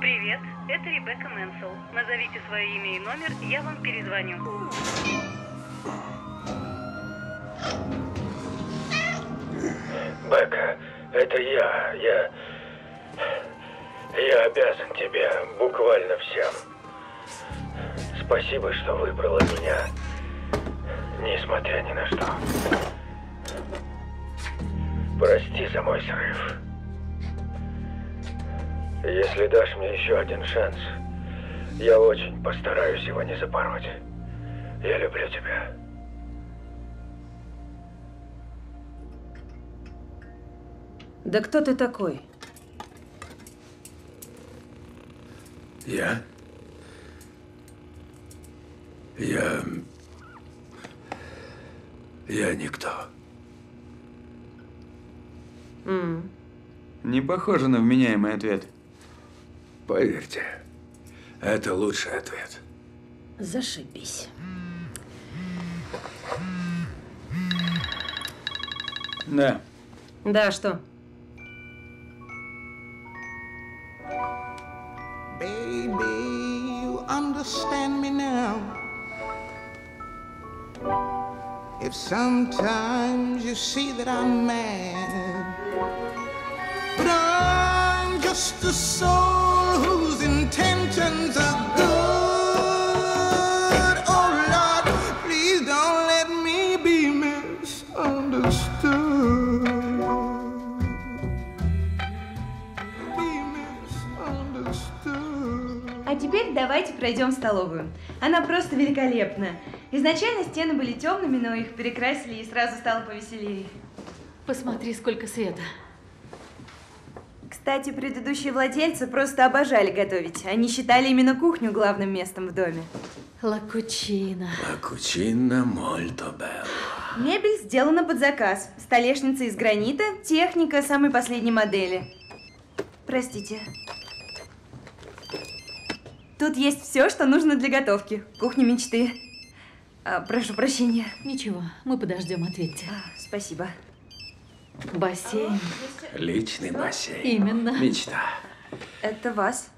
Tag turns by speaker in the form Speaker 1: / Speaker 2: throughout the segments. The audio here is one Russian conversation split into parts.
Speaker 1: Привет, это Ребекка Мэнсел. Назовите свое имя и номер, я вам перезвоню.
Speaker 2: Бека, это я. Я... Обязан тебе буквально всем. Спасибо, что выбрала меня, несмотря ни на что. Прости за мой срыв. Если дашь мне еще один шанс, я очень постараюсь его не запороть. Я люблю тебя.
Speaker 3: Да кто ты такой?
Speaker 4: Я? Я... Я никто.
Speaker 3: М.
Speaker 5: Не похоже на вменяемый ответ.
Speaker 4: Поверьте, это лучший ответ.
Speaker 3: Зашибись.
Speaker 5: Да.
Speaker 3: Да, что?
Speaker 6: Baby, you understand me now. If sometimes you see that I'm mad, but I'm just a soul whose intentions are good. Oh Lord, please don't let me be misunderstood. Be misunderstood.
Speaker 7: А теперь давайте пройдем в столовую. Она просто великолепна. Изначально стены были темными, но их перекрасили и сразу стало повеселее.
Speaker 8: Посмотри, сколько света.
Speaker 7: Кстати, предыдущие владельцы просто обожали готовить. Они считали именно кухню главным местом в доме.
Speaker 8: Лакучина.
Speaker 4: Molto bella.
Speaker 7: Мебель сделана под заказ. Столешница из гранита, техника самой последней модели. Простите. Тут есть все, что нужно для готовки. Кухня мечты. А, прошу прощения.
Speaker 8: Ничего, мы подождем, ответьте.
Speaker 7: А, спасибо.
Speaker 8: Бассейн.
Speaker 4: Личный бассейн.
Speaker 8: Именно.
Speaker 4: Мечта.
Speaker 7: Это вас.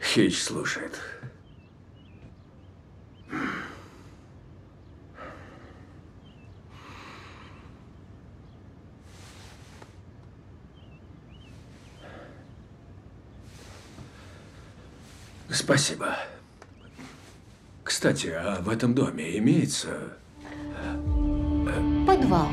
Speaker 4: Хич слушает. Спасибо. Кстати, а в этом доме имеется...
Speaker 8: Подвал.